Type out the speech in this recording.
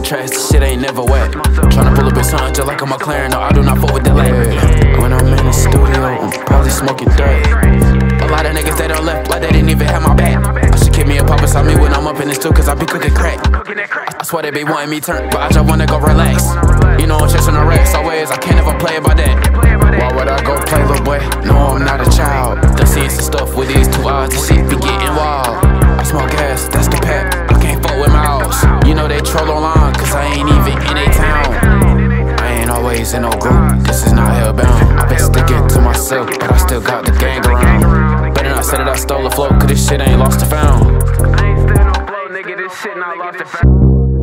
the tracks, this shit ain't never wet. Tryna pull up in something just like I'm a McLaren, no, I do not fuck with the lag. When I'm in the studio, I'm probably smoking dirt. A lot of niggas, they don't left like they didn't even have my back. I should keep me a pop beside me when I'm up in the studio, cause I be cooking crack. I swear they be wanting me turn, but I just wanna go relax. You know I'm chasing the racks, always, I can't ever play about that. Why would I go play, little boy? No, I'm not a child. Done seen some stuff with these two eyes, this shit be always in no group, this is not hellbound. I been sticking to myself, but I still got the gang around. Better not say that I stole the flow, cause this shit ain't lost or found. I ain't still no flow, nigga. This shit not lost and found.